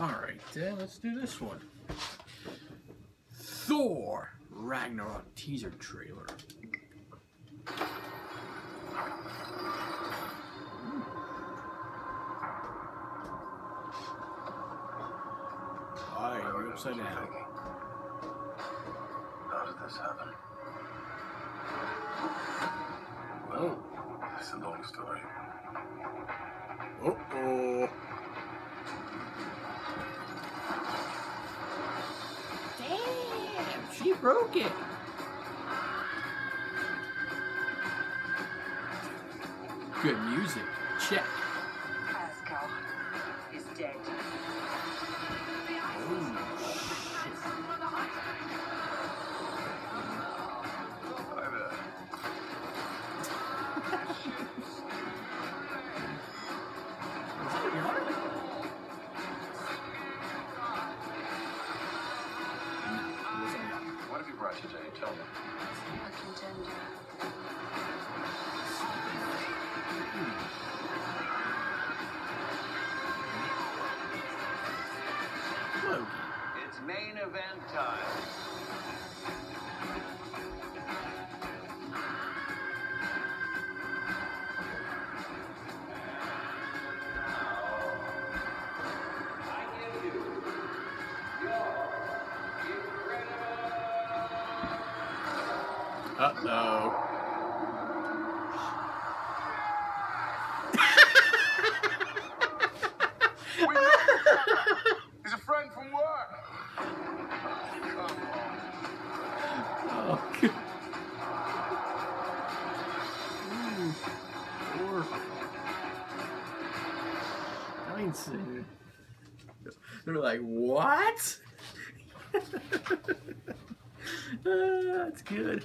Alright, then let's do this one. Thor Ragnarok teaser trailer. Alright, we're upside down. How did this happen? Oh. It's a long story. Oh oh. She broke it. Good music. Check. Pascal is dead. Oh, Hi there. What have you today? Tell me. A contender. Loki. It's main event time. Uh oh. Other. He's a friend from work. Oh, God. Ooh. They're like, what? Ah, that's good.